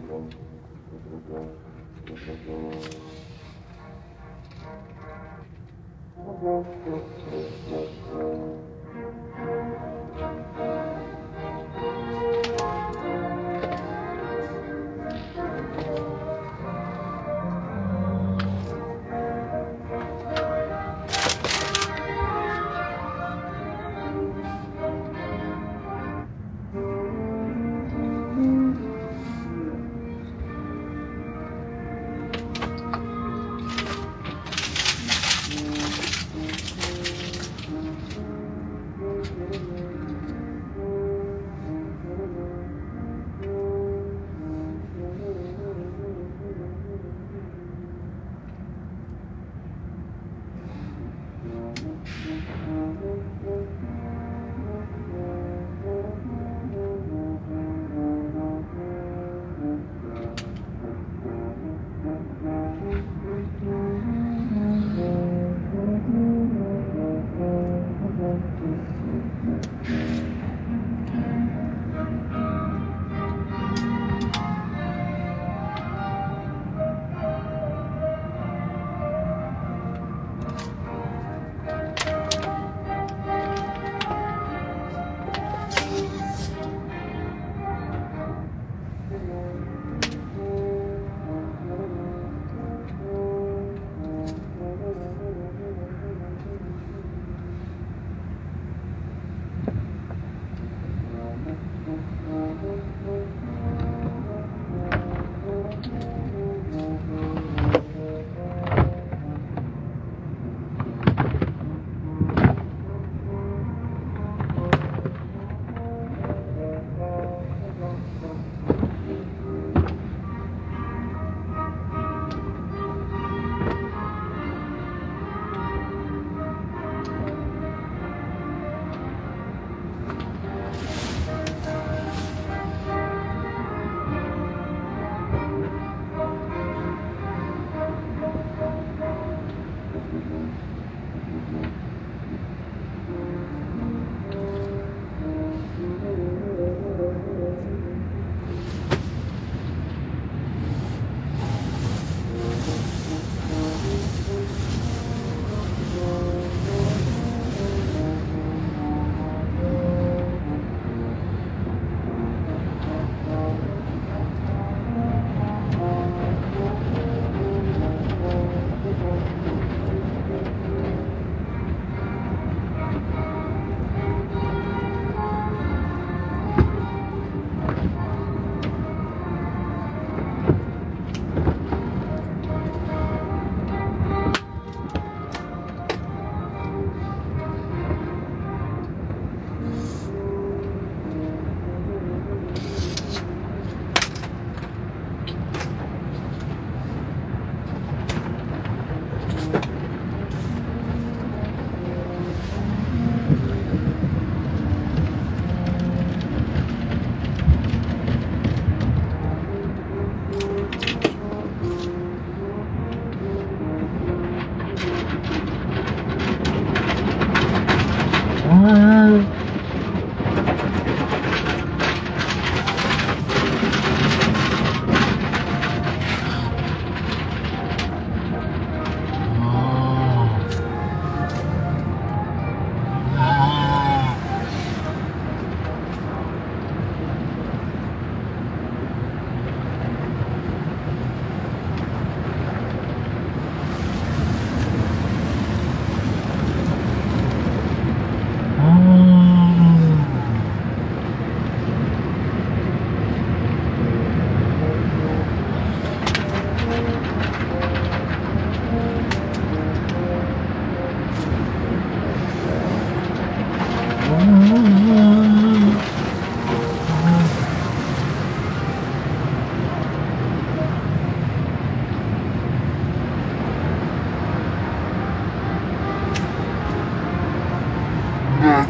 Thank you. Mm-hmm. à.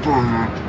Internet.